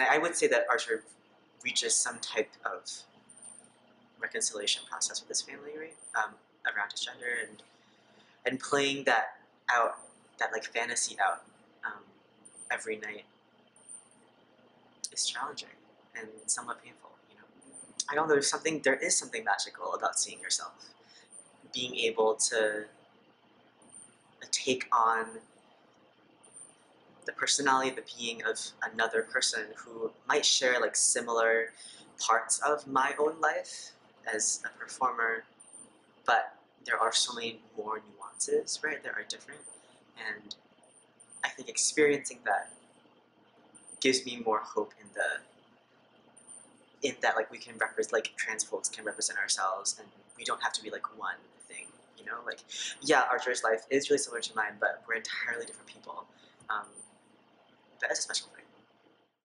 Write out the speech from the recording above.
and I would say that Archer reaches some type of reconciliation process with his family, right? Um, around his gender and and playing that out, that like fantasy out um, every night is challenging and somewhat painful. You know, I don't know. There's something. There is something magical about seeing yourself, being able to take on the personality, the being of another person who might share like similar parts of my own life as a performer, but there are so many more nuances, right, that are different. And I think experiencing that gives me more hope in the in that like we can represent like trans folks can represent ourselves and we don't have to be like one thing you know like yeah Archer's life is really similar to mine but we're entirely different people um, but it's a special place